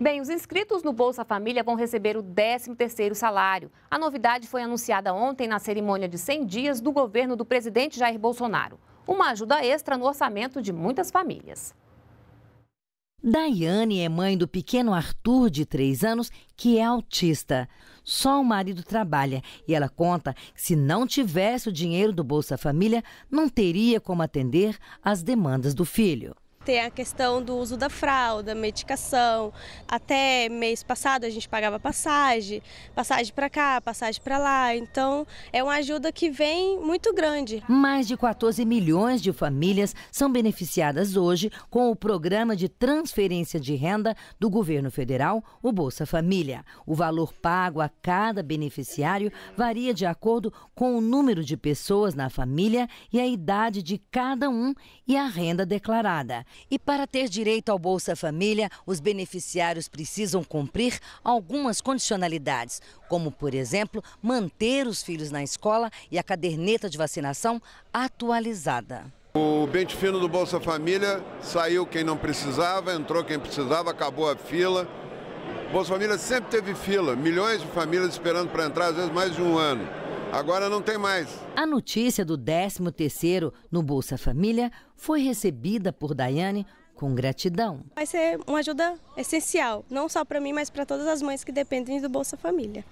Bem, os inscritos no Bolsa Família vão receber o 13º salário. A novidade foi anunciada ontem na cerimônia de 100 dias do governo do presidente Jair Bolsonaro. Uma ajuda extra no orçamento de muitas famílias. Daiane é mãe do pequeno Arthur, de 3 anos, que é autista. Só o marido trabalha e ela conta que se não tivesse o dinheiro do Bolsa Família, não teria como atender às demandas do filho. Tem a questão do uso da fralda, medicação. Até mês passado a gente pagava passagem, passagem para cá, passagem para lá. Então é uma ajuda que vem muito grande. Mais de 14 milhões de famílias são beneficiadas hoje com o programa de transferência de renda do governo federal, o Bolsa Família. O valor pago a cada beneficiário varia de acordo com o número de pessoas na família e a idade de cada um e a renda declarada. E para ter direito ao Bolsa Família, os beneficiários precisam cumprir algumas condicionalidades, como, por exemplo, manter os filhos na escola e a caderneta de vacinação atualizada. O bente fino do Bolsa Família saiu quem não precisava, entrou quem precisava, acabou a fila. Bolsa Família sempre teve fila, milhões de famílias esperando para entrar, às vezes mais de um ano. Agora não tem mais. A notícia do 13º no Bolsa Família foi recebida por Daiane com gratidão. Vai ser uma ajuda essencial, não só para mim, mas para todas as mães que dependem do Bolsa Família.